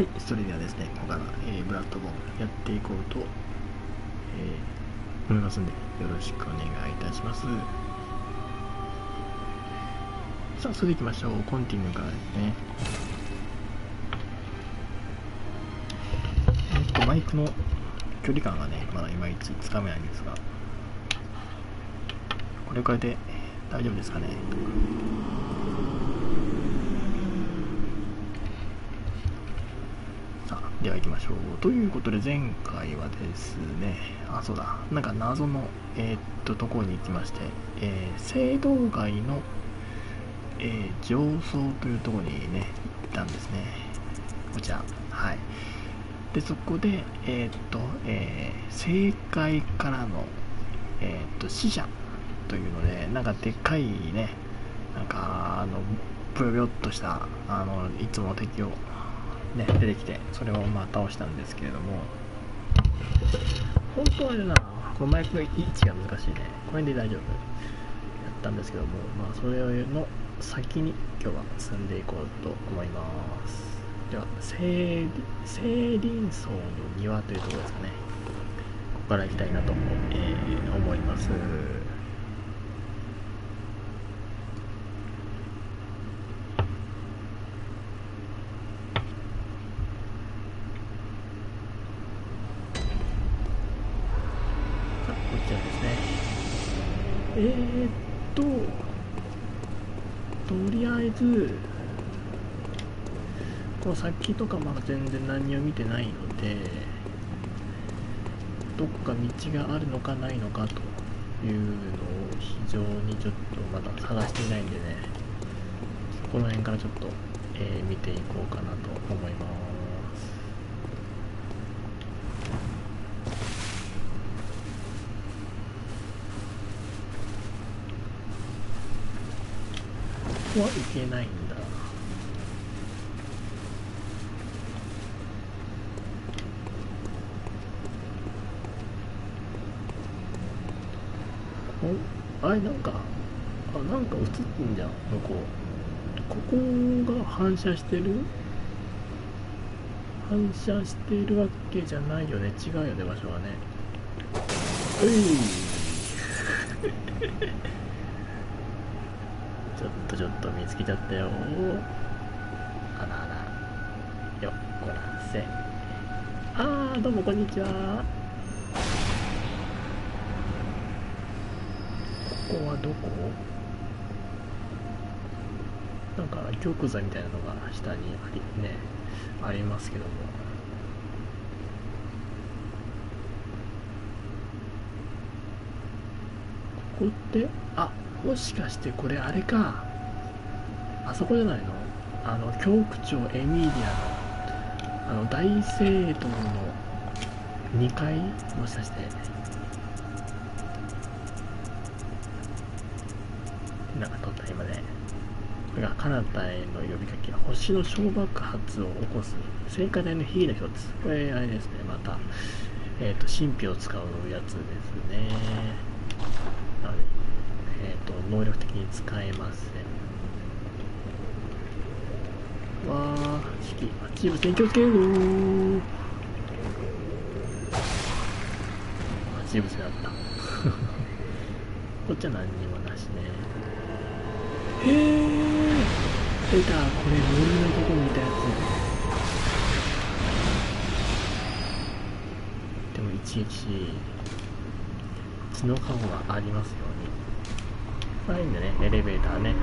はい、それではですね、ここから、えー、ブラッドボーンやっていこうと、えー、思いますんで、よろしくお願いいたします。さあ、それでいきましょう。コンティニューからですね。えっと、マイクの距離感がね、まだいまいちつかめないんですが、これくらいで大丈夫ですかね。さあ、では行きましょう。ということで、前回はですね、あ、そうだ、なんか謎の、えー、っと、とこに行きまして、えー、青道街の、えー、上層というとこにね、行ったんですね。こちら、はい。で、そこで、えー、っと、えー、正解からの、えー、っと、死者というので、なんかでっかいね、なんか、あの、ぷよぷよっとした、あの、いつもの敵を、ね、出てきて、それをまあ倒したんですけれども、本当はな、このマイクの位置が難しいね。これで大丈夫。やったんですけども、まあ、それの先に今日は進んでいこうと思います。では、青林荘の庭というところですかね。ここから行きたいなと、えー思います。さあ、こちらですね。えー、っと、とりあえず、この先とかまだ全然何を見てないので、どこか道があるのかないのかというのを非常にちょっとまだ探していないんでね、この辺からちょっと、えー見ていこうかなと思います。こはいけないんだ。おあれなんかあなんか映ってんじゃん向こ。うここが反射してる？反射してるわけじゃないよね。違うよね場所はね。うい。ちょっと見つけちゃったよ。あらあら。よっこらせ。あーどうもこんにちは。ここはどこ？なんか玉座みたいなのが下にありねありますけども。ここって？あもしかしてこれあれか。あそこじゃないの？あの教区長エミリアのあの大聖堂の2階？もしかして。なんか撮った今ね。これが彼方への呼びかけ星の小爆発を起こす聖火台の火の一つ。これあれですね。またえっ、と神秘を使うやつですね。なのでえっ、と能力的に使えません。わあ式チーム戦気をつけるぞチーム戦だったこっちは何にもなしね。へえ出たこれ森のとこにいたやつ。でもいちいち血の顔がありますようにまあいいんだね。エレベーターね。はい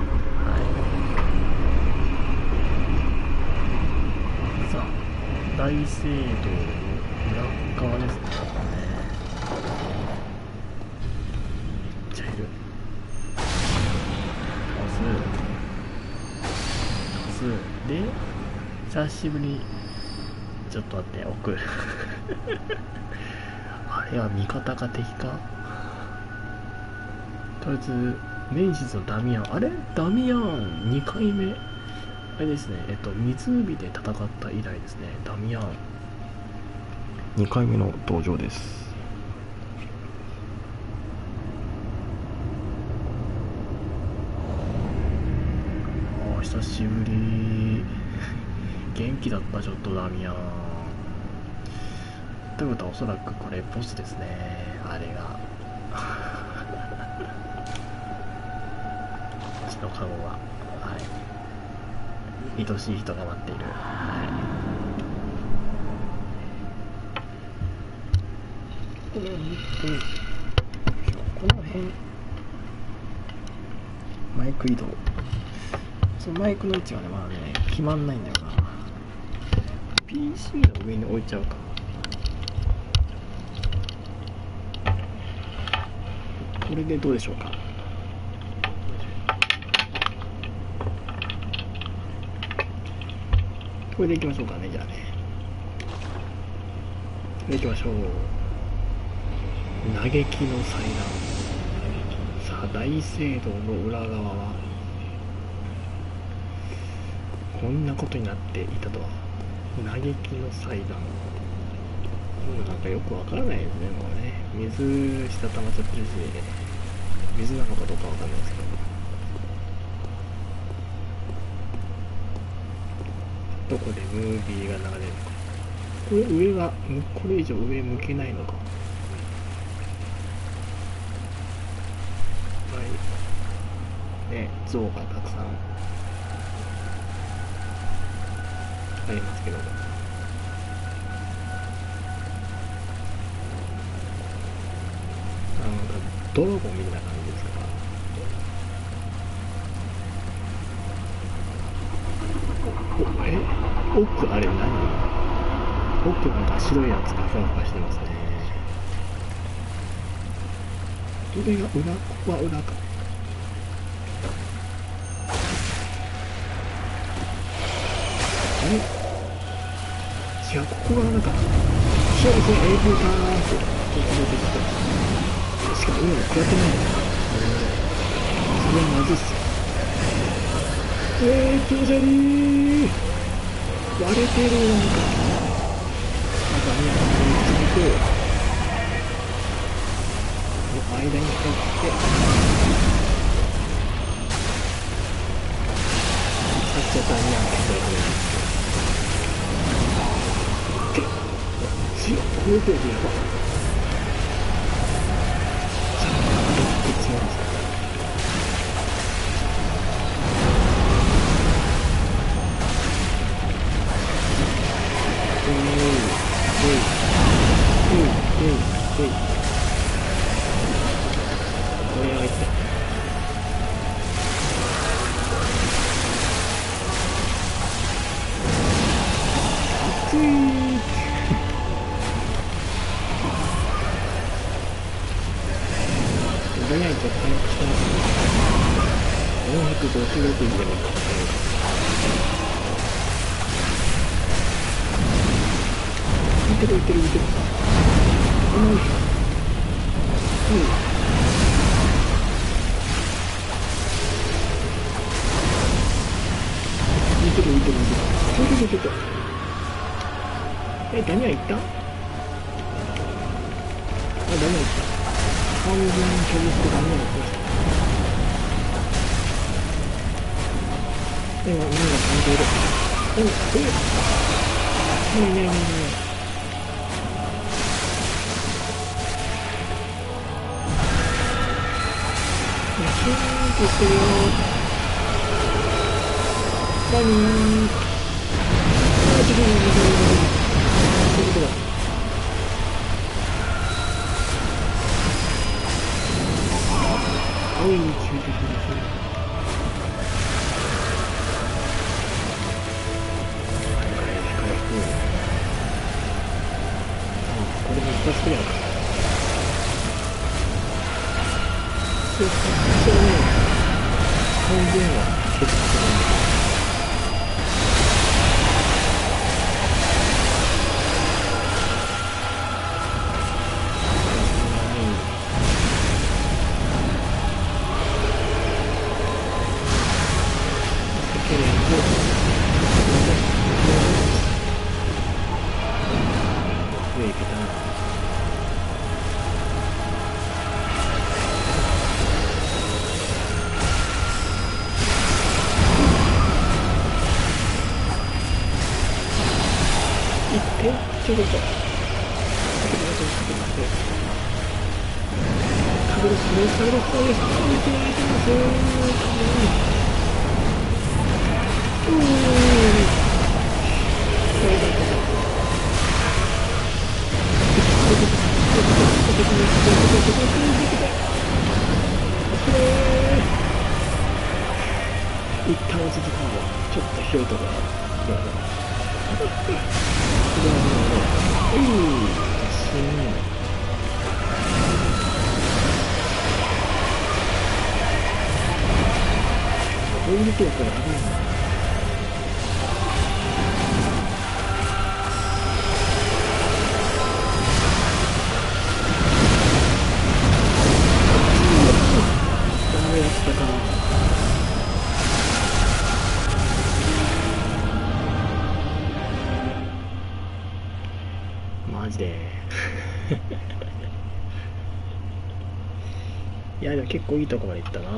さあ大聖堂の裏側ですねめっちゃい。る押す押すで久しぶりちょっと待って奥あれは味方か敵かとりあえずネンシスのダミアンあれダミアン2回目あれですねえっと湖で戦った以来ですねダミアン2回目の登場です。あー久しぶり。元気だったちょっとダミアン。ということはおそらくこれボスですね。あれが。うちのカゴが。はい。愛しい人が待っている。はいこのこの辺。マイク移動。そのマイクの位置がねまだね決まんないんだよな。PC の上に置いちゃうか。これでどうでしょうかこれでいきましょうかね。じゃあね。でいきましょう嘆きの祭壇さあ大聖堂の裏側はこんなことになっていたと。は嘆きの祭壇なんかよくわからないですねもうね。水したまっちゃってるし水なのかどうかわかんないですけど。どこでムービーが流れるのか。これ上がこれ以上上向けないのか。はい。ね像がたくさん。ありますけど。なんかドラゴンみたいな感じですかおおえ奥あれ何奥なんか白いやつがふわふわしてますね。どれが裏ここは裏か。あれ？違うここがなんか幸せ AV かーって出てきたしかも今も食らってないんだよそれはまずいっすよ。えー、気持ち悪い割れてるなんか。かねこういうの間に入ってさっちゃったらにゃんいけるいけるいける。うんうん。ちょこちょ。これ、それそれこれ、見ていきますよ。うーん。そうだけど。一旦落ち着くのもちょっとひどいところがある。時はこれ危ないな結構いいとこまで行ったな。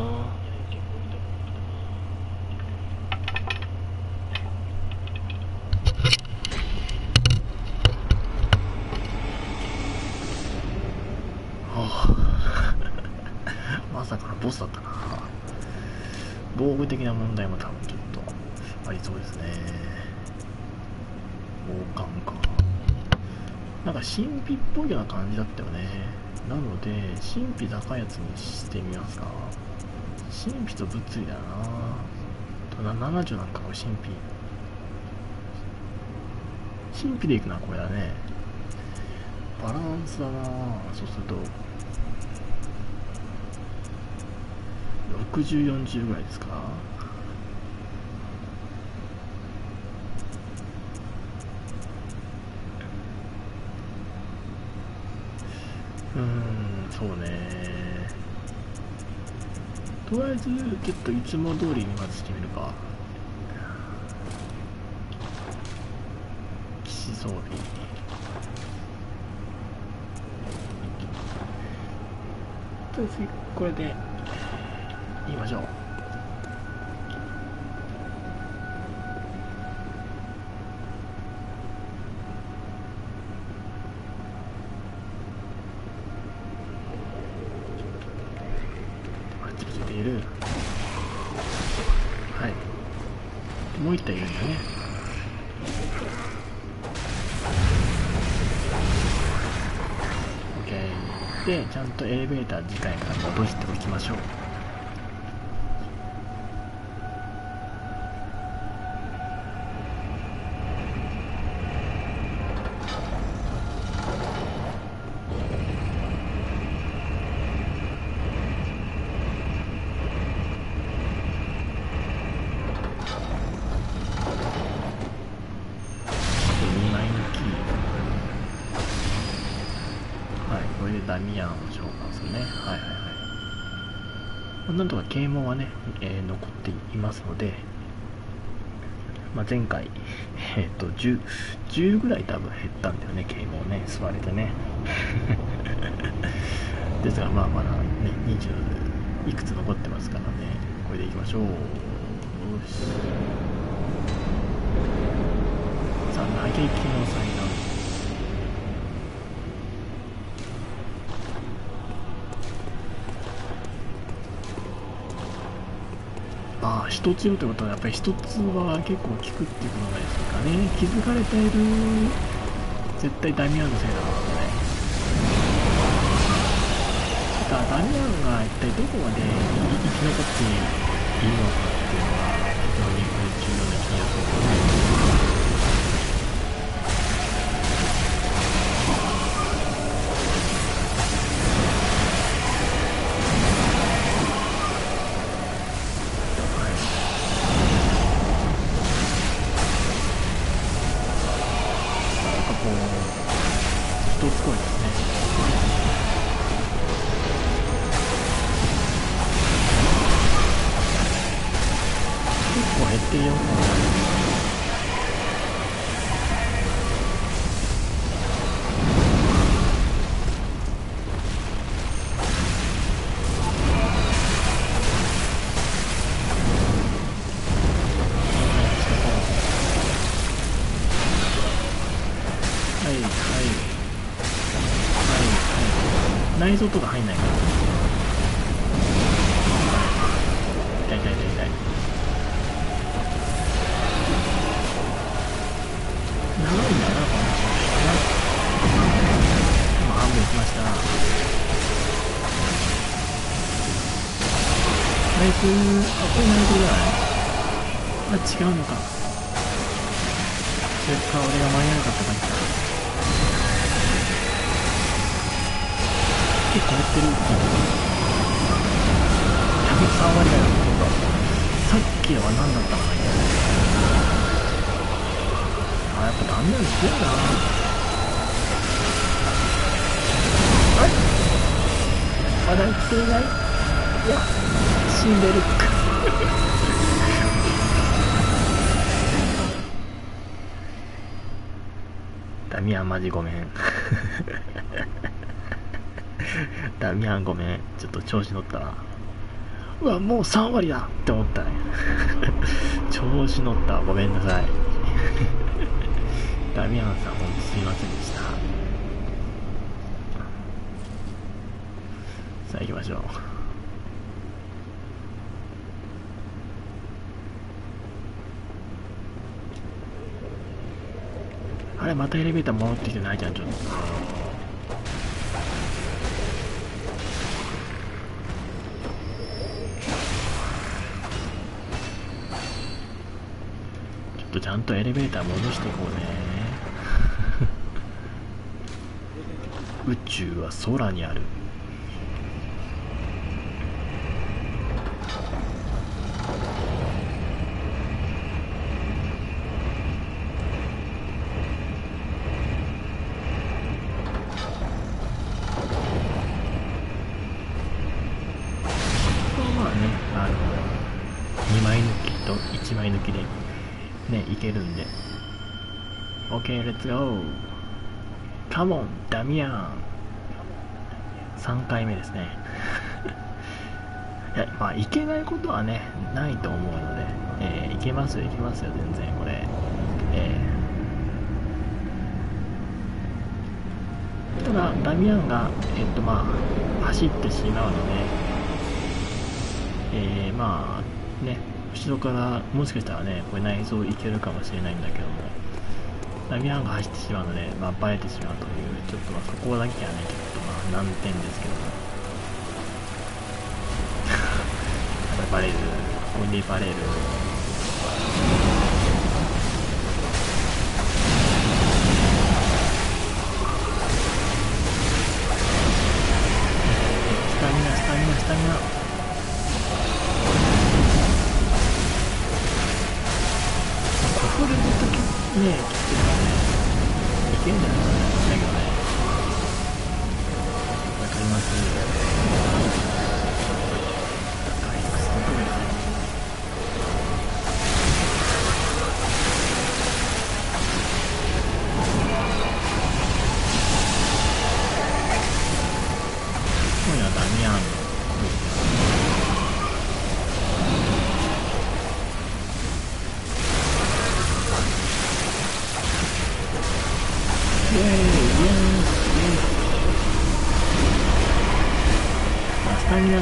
あ まさかのボスだったな。防具的な問題も多分ちょっとありそうですね。王冠か。なんか神秘っぽいような感じだったよね。なので神秘高いやつにしてみますか。神秘と物理だな。と70なんかこれ神秘。神秘でいくなこれだね。バランスだな。そうすると6040ぐらいですか。うんそうね。とりあえずちょっといつも通りにまずしてみるか。騎士装備。とりあえずこれで言いましょうあっちついているはいもう一体いるんだね OK でちゃんとエなんとか啓蒙はね、えー、残っていますので、まあ、前回、えっ、ー、と 10, 10ぐらい多分減ったんだよね、啓蒙ね、吸われてね。ですが、まあ、まだ、ね、20いくつ残ってますからね、これでいきましょう。さあ、嘆きの最一つ言うということは、やっぱり一つは結構効くっていうことですかね。気づかれている、絶対ダミアンのせいだろうね。ただ、ダミアンが一体どこまで生き残っているのか内臓とか入んないか。ら痛い痛い痛い痛い。長いんだなこの試合な今半分いきました。ナイスあこれナイスぐらいあ違うのか。結果俺が間に合わなかっただけ。結構減ってるう103割だよさっきのは何だったのかあやっぱダメなん強いなあれまだ生きていないいや死んでるダミアンマジごめん。ダミアンごめん。ちょっと調子乗ったな。うわもう3割だって思ったね。調子乗った。ごめんなさい。ダミアンさんほんとすいませんでした。さあ行きましょう。あれまたエレベーター戻ってきてないじゃんちょっと。ゃんとエレベーター戻していこうね。宇宙は空にあるここはまあねあの2枚抜きと1枚抜きでねいけるんで OK レッツゴーカモンダミアン3回目ですね。いやまあいけないことはねないと思うので、えーいけますよいけますよ全然これ。えー。ただダミアンがえっとまあ走ってしまうので。えー、まあね後ろからもしかしたらねこれ内臓いけるかもしれないんだけども。ラミアンが走ってしまうので、まあ、バレてしまうというちょっとまあそこだけはねちょっとまあ難点ですけど。もバレるここにバレる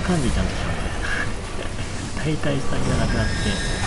噛んでいたんでしよ。う 大体下着がなくなって。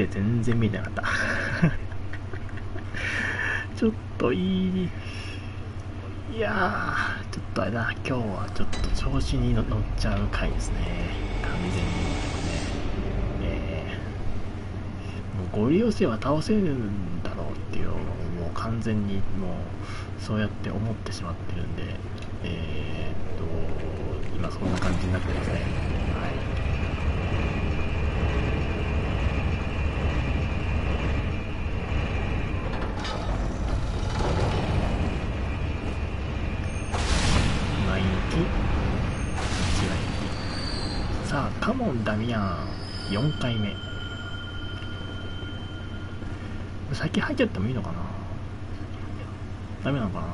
で全然見えてなかった。ちょっといい。いやちょっとあれだ今日はちょっと調子に乗っちゃう回ですね。完全に。ねえー。もうゴリ押せは倒せるんだろうっていうのをもう完全にもうそうやって思ってしまってるんでえー、っと今そんな感じになってますねはい毎日さあカンダミアン4回目。先入っちゃってもいいのかな？ダメなのかなめ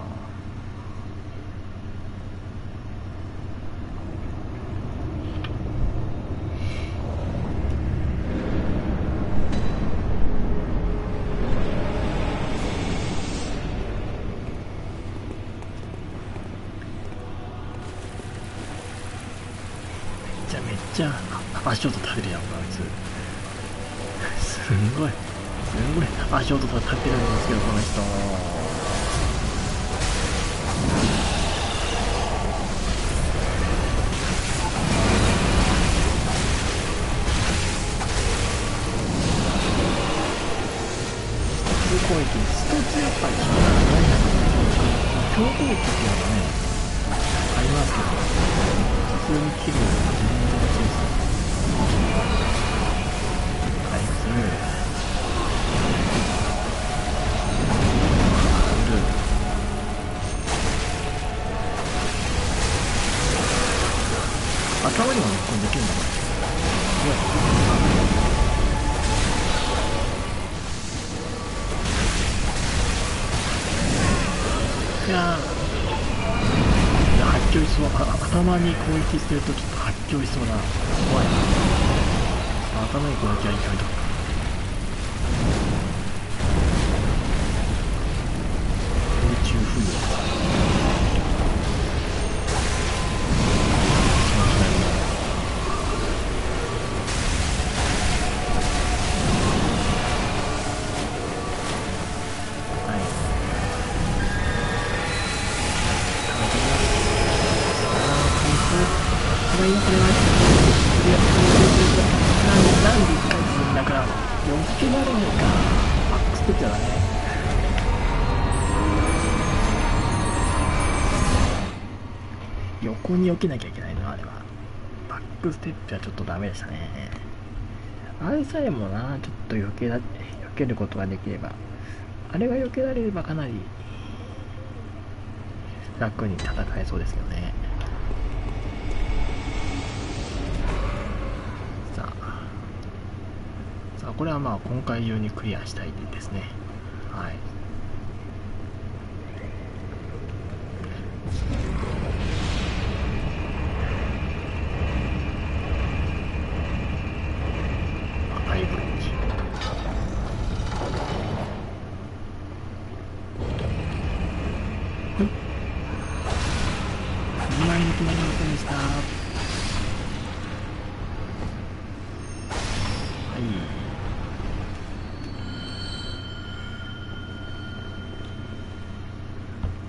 ちゃめちゃ足音立てるやんこいつすんごいすごい足音立ってるんですけどこの人狂しそうあ頭に攻撃してるとちょっと発狂しそうな。怖い。な頭に攻撃はやめとか空中浮に避けなきゃいけないのあれは。バックステップはちょっとダメでしたね。あれさえもなちょっと避けら避けることができればあれが避けられればかなり楽に戦えそうですけどね。さあ。さあこれはまあ今回中にクリアしたいですね。はい。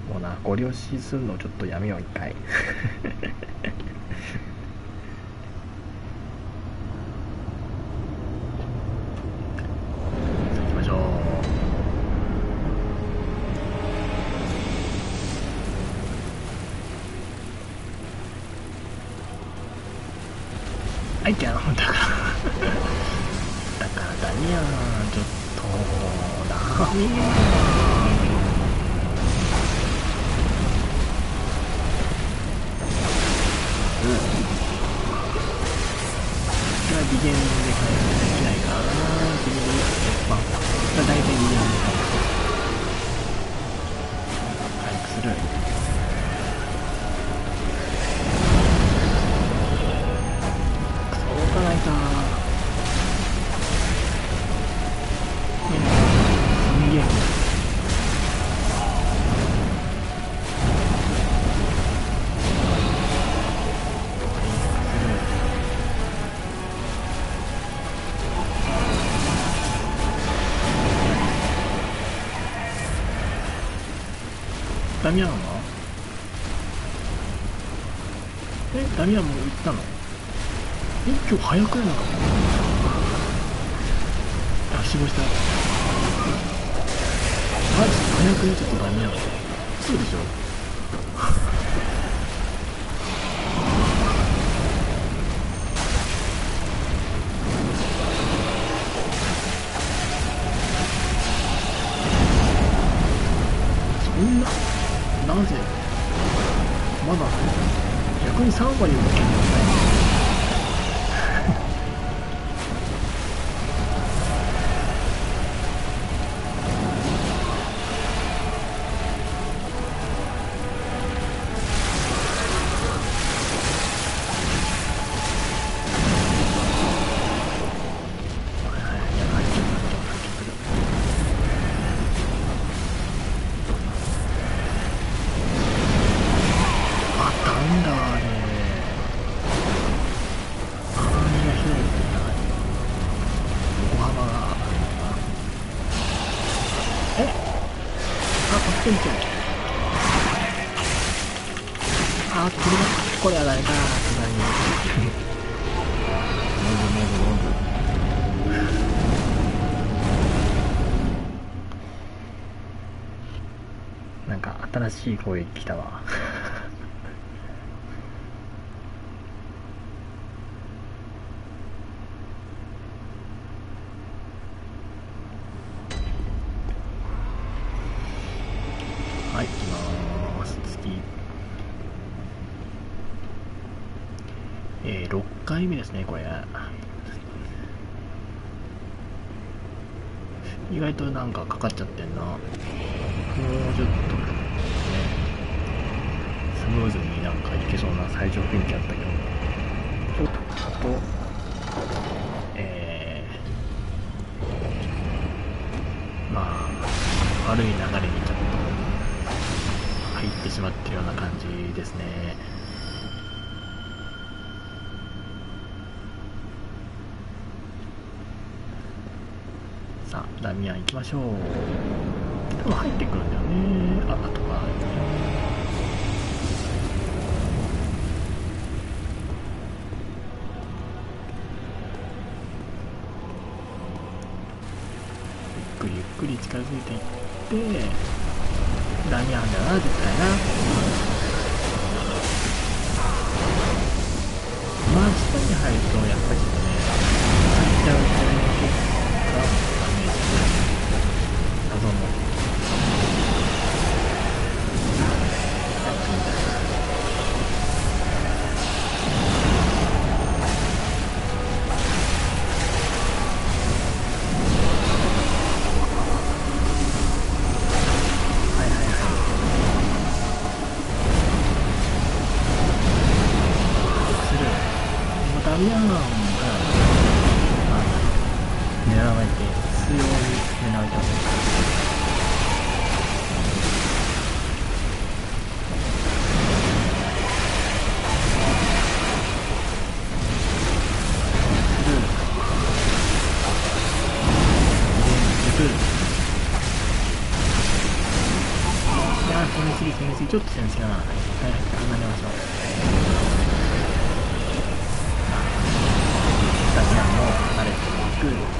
もうなご了承するのちょっとやめよう一回。行きましょう。はいじゃあだから。だからダミアンちょっと。ダミアったのえ今日早くないのかダ死亡したマジ早くねちょっとダメやろそうでしょそんななぜまだ逆に3割もないはいはいいや入ってる入っなんか新しい攻撃来たわ。はい行きます。次。えー、6回目ですねこれ。意外となんかかかっちゃってんなもうちょっとねスムーズになんかいけそうな最初雰囲気あったけどちょっとえー、まあ悪い流れにちょっと入ってしまってるような感じですね。さあダミアン行きましょう。多分入ってくるんだよね。ああとはゆっくりゆっくり近づいていって。ダミアンだな絶対な。まあ下に入るとやっぱりちょっとね入っちゃう離れていく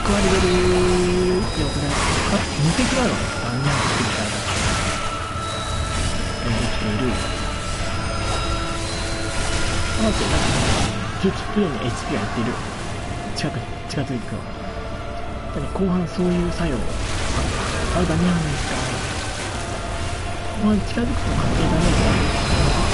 ン食われてるよ、これ。あ、無敵だろ。ダミアン食いたいな。できている。あ、待って、なんか、激プレイに HP がいっている。近くに、近づいてくる。だって後半そういう作用が。あ、あ、ダミアンがいった。まあ、近づくと関係ダメージがある。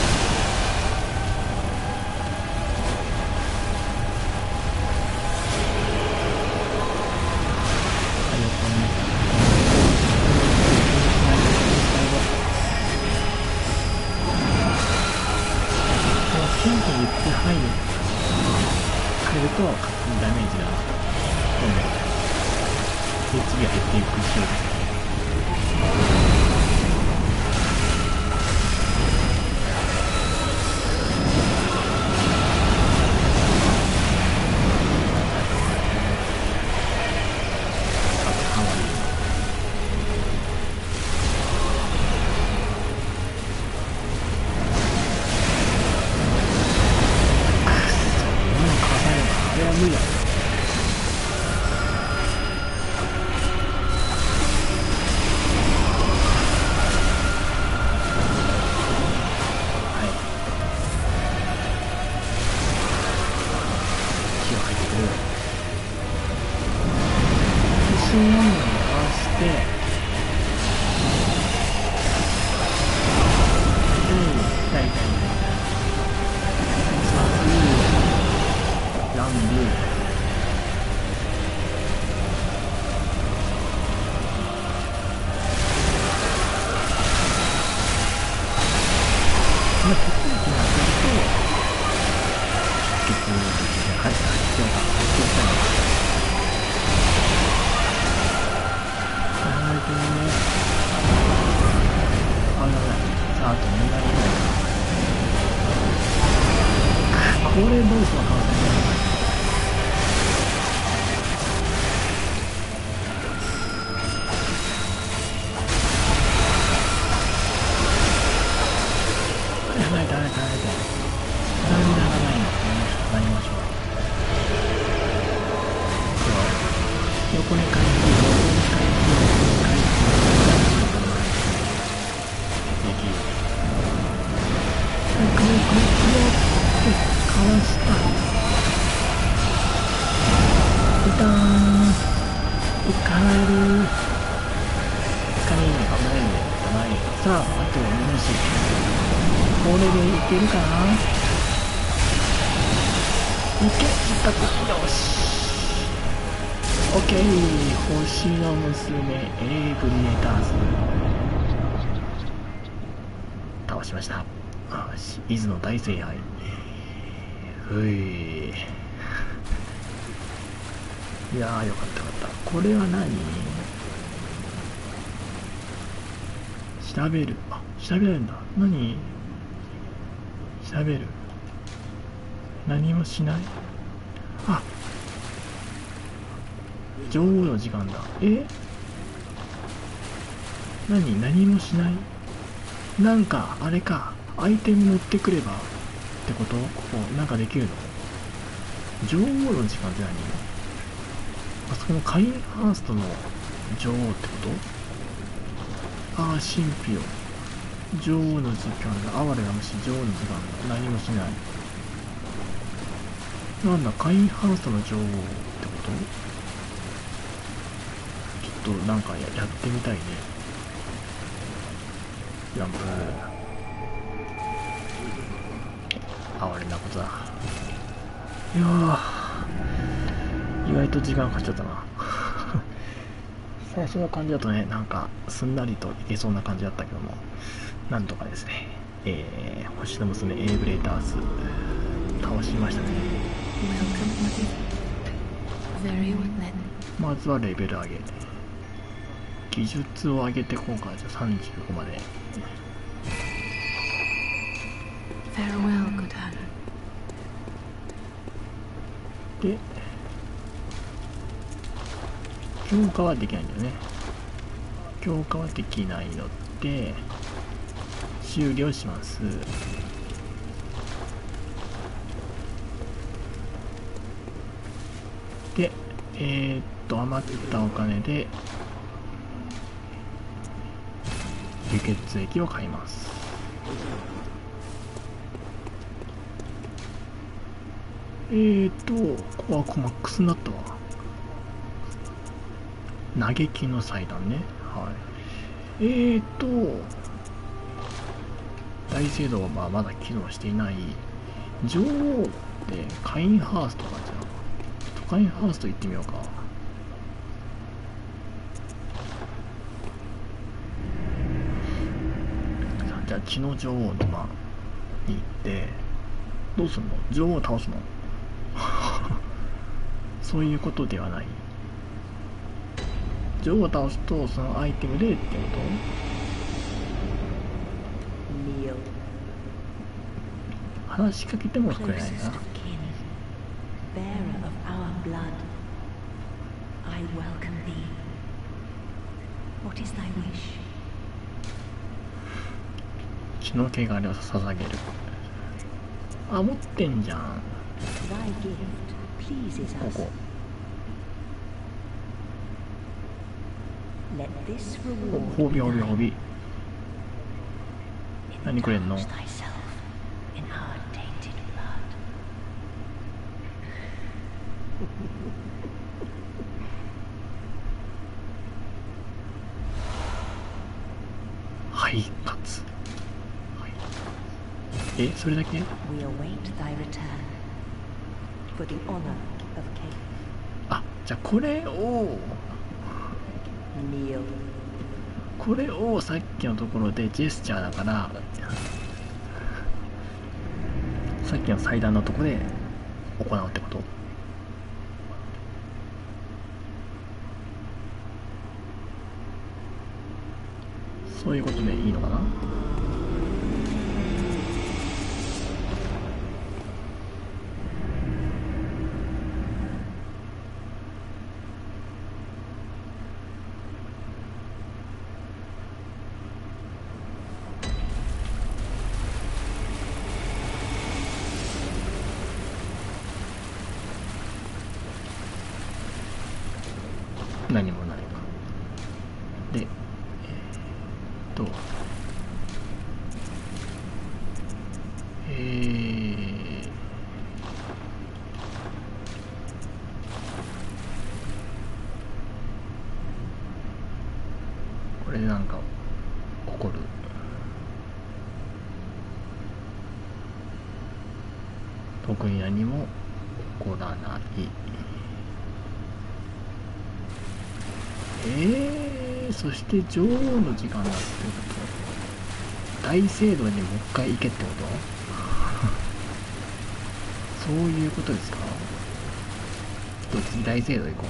いかれる。カニ危ないんで、危な？い。さあ、あとはミニシ。これでいけるかな？いけ一発よしオッケー星の娘エイブリエターズ倒しましたよし伊豆の大聖杯ふいいやーよかったよかった。これは何？調べる。あ調べるんだ。何？調べる。何もしない？あ女王の時間だ。え？何？何もしない？なんかあれか。アイテム持ってくればってこと？ここなんかできるの？女王の時間って何？あそこのカインハーストの女王ってこと？ああ神秘よ。女王の時間だ。哀れな虫女王の時間だ。何もしない。なんだカインハーストの女王ってこと？ちょっとなんかややってみたいね。ランプ哀れなことだ。いやー。意外と時間かかっちゃったな。最初の感じだとねなんかすんなりといけそうな感じだったけどもなんとかですね。えー、星の娘エイブレーターズ倒しましたね.まずはレベル上げ。技術を上げて今回はじゃあ35まで。Farewell, good Hannah. で強化はできないんだよね。強化はできないので終了します。でえー、っと余ったお金で輸血液を買います。えーと、ここはコマックスになったわ。嘆きの祭壇ね。はい。えーと、大聖堂はまあまだ機能していない。女王ってカインハーストかじゃあ。カインハースト行ってみようか。じゃあ血の女王の間に行って、どうすんの？女王を倒すの？そういうことではないッチを倒すとそのアイテムでってこと？話しかけても作れないな。血のけがあれを捧げる。あ持ってんじゃん。ここ。褒美褒美褒美何くれんのはい、かつ、はい、え、それだけあ、じゃあこれをこれをさっきのところでジェスチャーだからさっきの祭壇のとこで行うってこと？そういうことでいいのかな何もないかでえーっとえー、これでなんか起こる特に何も起こらない。えー、そして女王の時間だってこと。大聖堂にもう一回行けってこと？そういうことですか？ちょっと次大聖堂行こう？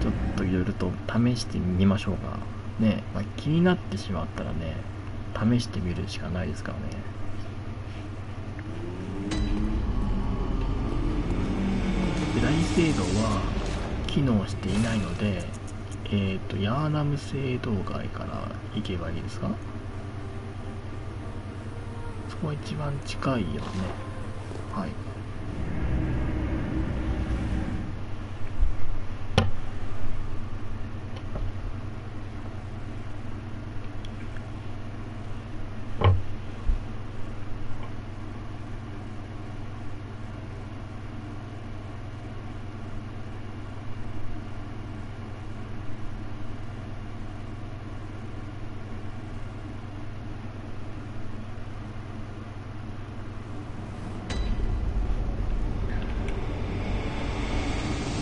ちょっといろいろと試してみましょうか。ね、まあ、気になってしまったらね試してみるしかないですからね。制度は機能していないので、えっ、と、ヤーナム聖堂街から行けばいいですか？そこが一番近いよね。はい。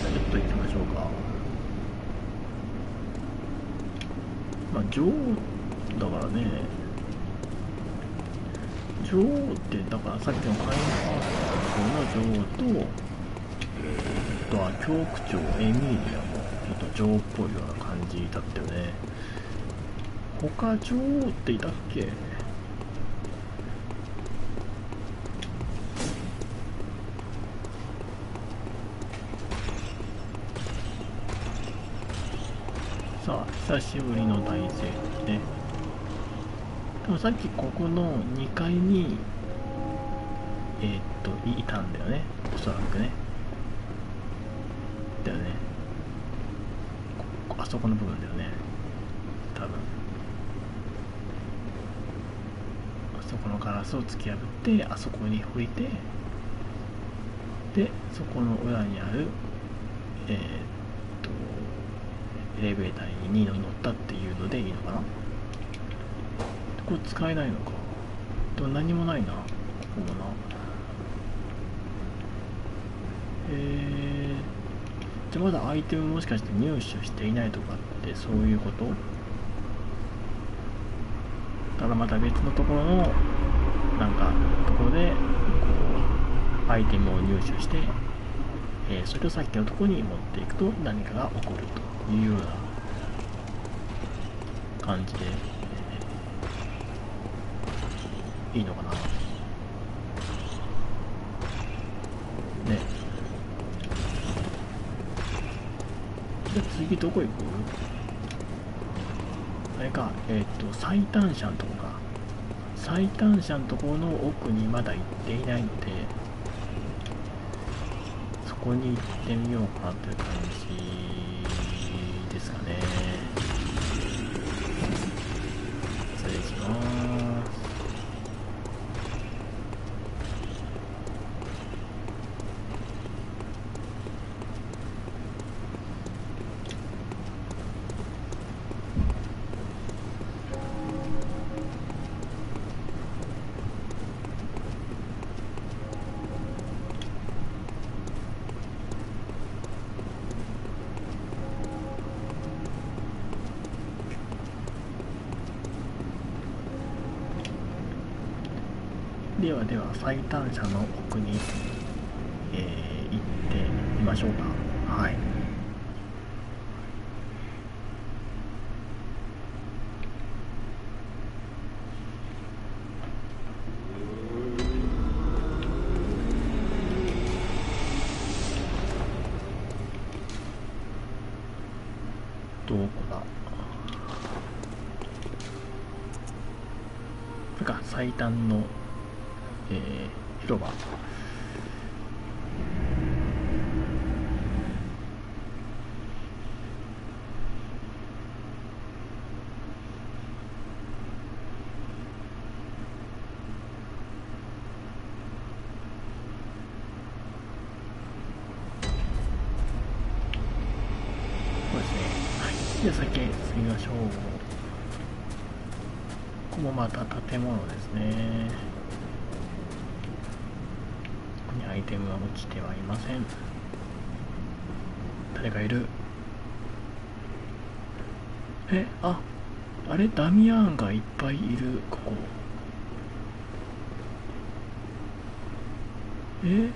じゃあちょっと行きましょうか。まあ、女王だからね。女王って、だからさっきのカインハースの女王と、あとは教区長エミーリアもちょっと女王っぽいような感じだったよね。他女王っていたっけ？さあ久しぶりの大聖ですね。でもさっきここの2階にえーっといたんだよね。おそらくね。だよね。あそこの部分だよね多分あそこのガラスを突き破ってあそこに降りてでそこの裏にあるえーっとエレベーターに乗ったっていうのでいいのかな？これ使えないのか？でも何もないなここもな。えー、じゃあまだアイテムもしかして入手していないとかってそういうこと？ただまた別のところのなんかところでこうアイテムを入手してえーそれをさっきのところに持っていくと何かが起こるというような感じで、えーいいのかな。ね。じゃ次どこ行く？あれかえっ、と最短車のとこか。最短車のところの奥にまだ行っていないのでそこに行ってみようかという感じ。ではでは最短者の奥に、えー行ってみましょうか。はい。どこだ？か最短のえー広場そうですねはいじゃあ先進みましょうここもまた建物ですねここにアイテムは落ちてはいません誰かいる？えああれ？ダミアンがいっぱいいるここ。え？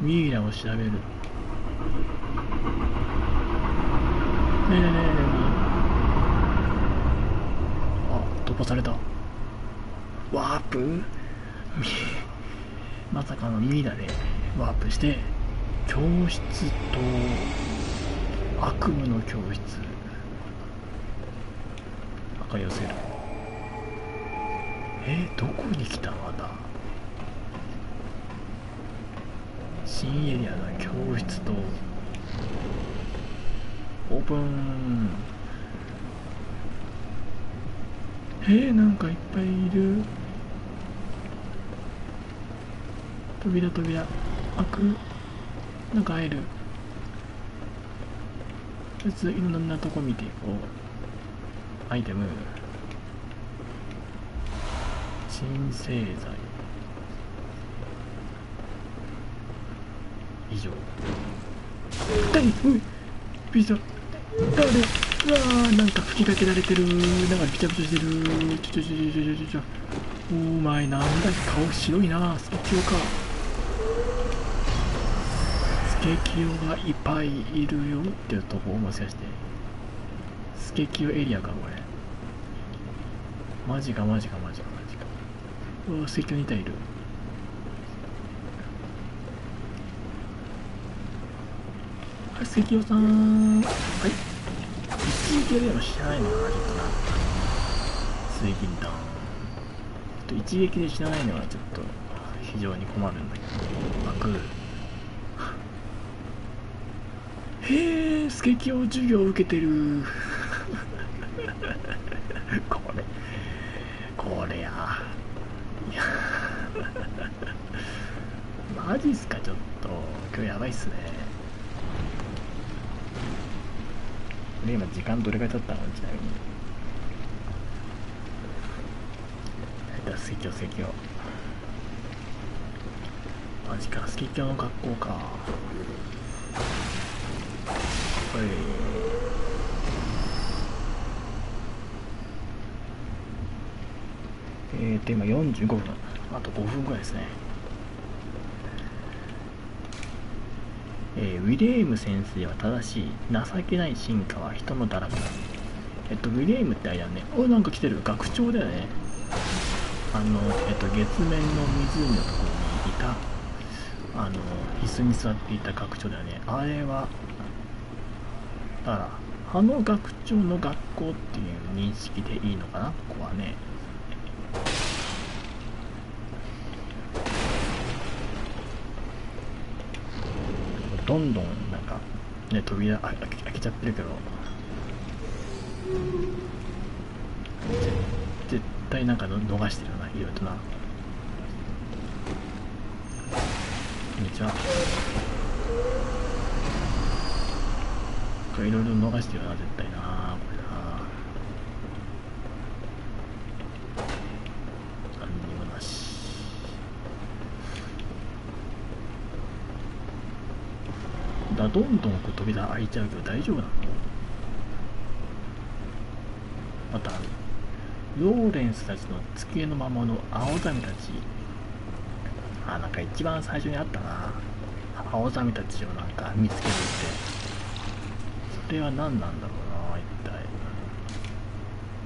ミイラを調べる。ねえねえねえねえ。あ突破された。ワープ？まさかのミイラでワープして。教室と悪夢の教室。明かり寄せる。えー、どこに来たまだ新エリアの教室と。オープン。えー、なんかいっぱいいる。扉扉。開く。なんか会える。とりあえずいろんなとこ見ていこうアイテム。鎮静剤。以上。何おいピザ。誰？うわーなんか吹きかけられてる。なんかびちゃびちゃしてる。ちょちょちょちょちょちょお前なんだ顔白いな。スケキヨかスケキヨがいっぱいいるよっていうとこもしかして。スケキヨエリアかこれ。マジかマジかマジかマジか。うわスケキヨ2体いる。はいスケキヨさん。はい。一撃よりも知らないのかなちょっとな。水銀弾。ちょっと一撃で知らないのはちょっと非常に困るんだけど。開くへえスケキヨ授業受けてる。これこれや。いやマジっすかちょっと。今日やばいっすね。で今時間どれぐらい経ったの？ちなみに。大体水鏡水鏡。マジか水鏡の学校か。えーと今45分。あと5分ぐらいですね。えーウィレーム先生は正しい情けない進化は人の堕落だ。えっとウィレームってあれだね。おなんか来てる。学長だよね。あのえっと月面の湖のところにいたあの椅子に座っていた学長だよね。あれはだからあの学長の学校っていう認識でいいのかな？ここはね。どんどんなんかね扉開け開けちゃってるけど。ぜ絶対なんか逃してるよないろいろとな。こんにちは。これいろいろ逃してるな絶対なこれな何にもなし。だどんどんこう扉開いちゃうけど大丈夫なの？またローレンスたちの机の魔物青ザメたち。あなんか一番最初にあったな。青ザメたちをなんか見つけるって。れは何なんだろうな一体。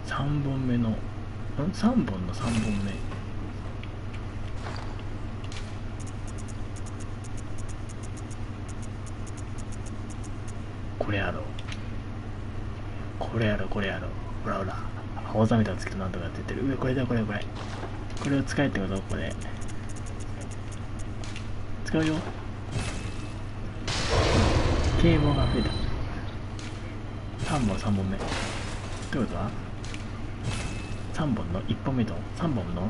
3本目のん？3本の3本目。これやろこれやろこれやろほらほら。青ざめたつけとなんとかって言ってる。上これだこれこれ。これを使えってことこれ使うよ。警棒が増えた。3本3本目ってことは3本の1本目と3本の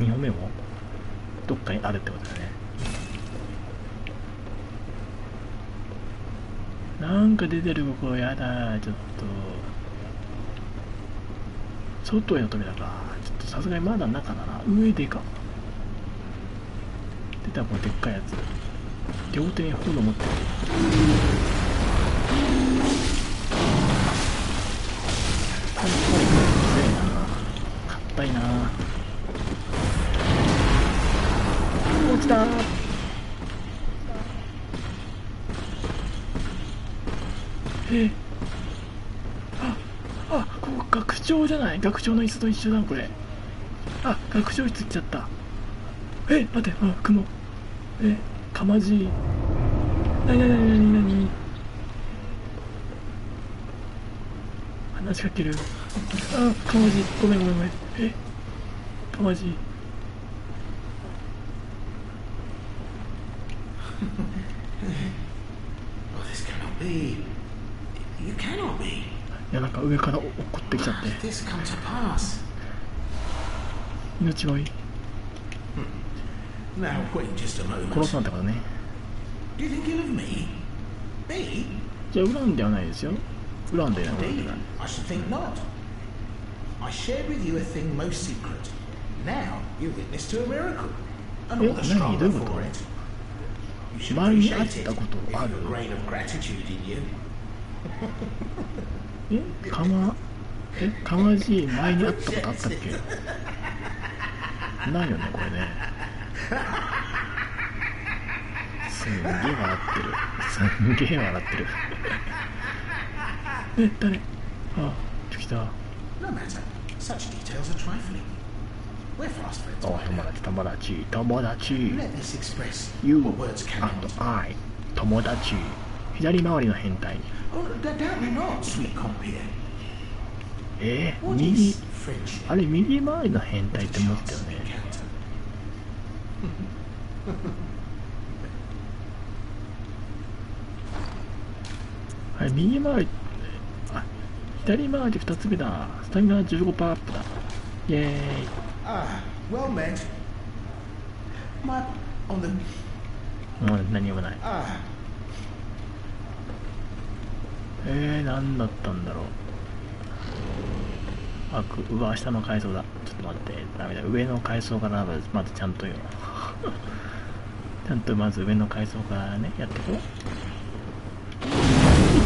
2本目もどっかにあるってことだね。なんか出てるここやだ。ちょっと。外への扉か。ちょっとさすがにまだ中だな。上でか。出たこのでっかいやつ。両手に炎持ってる。いな。落ちた。えああここ学長じゃない？学長の椅子と一緒だこれ。あ学長室行っちゃった。え待ってあ雲。えかまじいなになになになになに話しかける。あかまじいごめんごめんごめん。えかまじい Oh, this cannot be. You cannot be. いやなんか上から落っこってきちゃって did this come to pass? 命がいい Now, wait just a 殺.すなんてことね Do you think ill of me? Me? じゃあ恨んではないですよ恨んでなんでない I shared with you a thing most secret. Now, you're witness to a miracle. And all Eh, the stronger どういうこと for it. You should 前に会 appreciate っ it たこと if あ you've る a grain of gratitude in you. えかまえかまじい前に会ったことあったっけないよねこれねすんげえ笑ってるすんげえ笑ってるえ誰あ来た No matter. Such details are trifling. We're fast friends. お友.達友達友達 Let this express You what words cannot. and I 友達左回りの変態 Oh, d- doubt me not, sweet compeer. えー、What 右 is friendship? あれ右回りの変態って思ったよ Chance ね encounter. あれ右回りあ左回り2つ目だ。スタミナ15%アップだ。イエーイ。Ah, well met. On the もう何もない。Ah. えー、何だったんだろう。あくうわ下の階層だ。ちょっと待って。ダメだ。上の階層からまずまずちゃんとよ。ちゃんとまず上の階層からねやってこう。い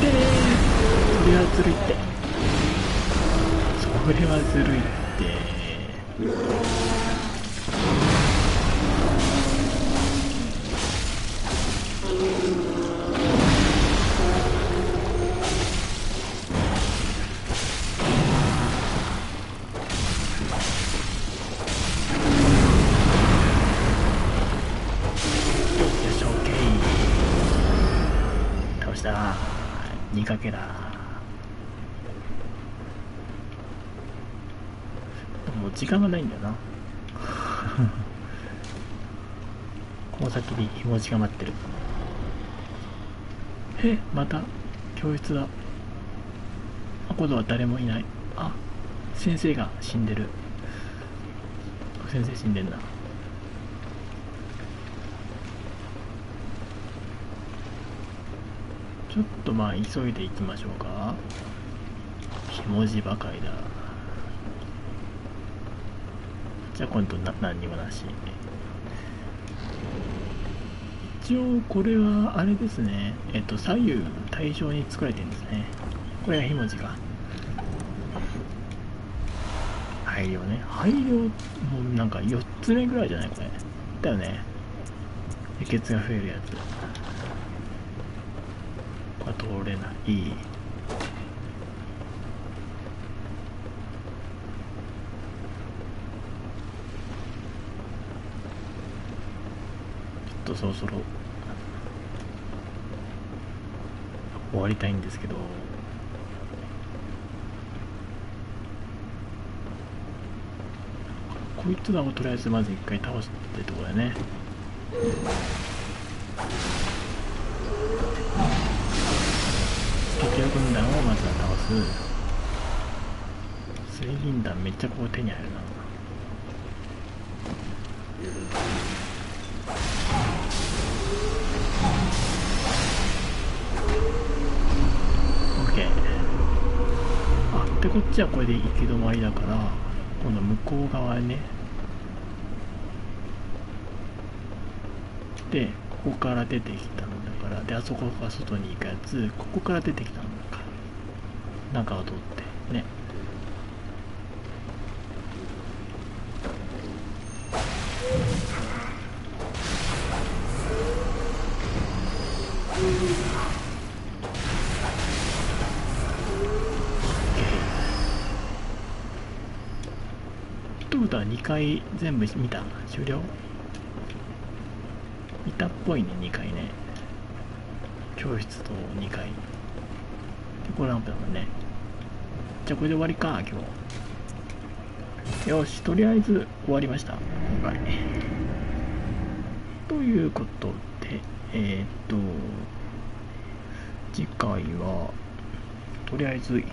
てー。それはずるいってこれはずるいって。倒した。2かけだ。時間がないんだよな。この先に紐地が待ってる。えまた？教室だ。あ今度は誰もいない。あ先生が死んでる。先生死んでんだ。ちょっとまあ急いでいきましょうか。ひもじばかりだじゃあ今度な何にもなし。一応これはあれですね。えっと左右対称に作られてるんですね。これがひもじか。配慮ね。配慮もうなんか4つ目ぐらいじゃないこれ。だよね。輸血が増えるやつ。これ通れない。ちょとそろそろ終わりたいんですけど。こいつらをとりあえずまず一回倒すってとこだよね敵軍団をまずは倒す。水銀弾めっちゃこう手に入るな。こっちはこれで行き止まりだから今度向こう側ね。でここから出てきたのだからであそこが外に行くやつここから出てきたのだから中を通って。ことは2回全部見た？終了？見たっぽいね2回ね。教室と2回。でこれランプだもんね。じゃあこれで終わりか今日。よしとりあえず終わりました今回。ということでえー、っと次回はとりあえず1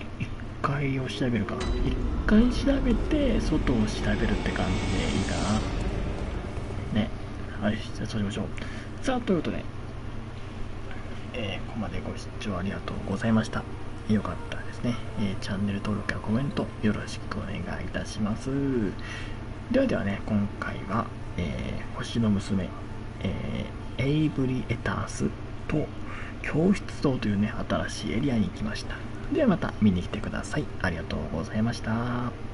階を調べるか1階調べて外を調べるって感じでいいかな。ね。はいじゃあそうしましょう。さあということでえーここまでご視聴ありがとうございました。よかったですね、えーチャンネル登録やコメントよろしくお願いいたします。ではではね今回は、えー星の娘、えエイブリ・エタースと教室棟というね新しいエリアに行きました。ではまた見に来てください。ありがとうございました。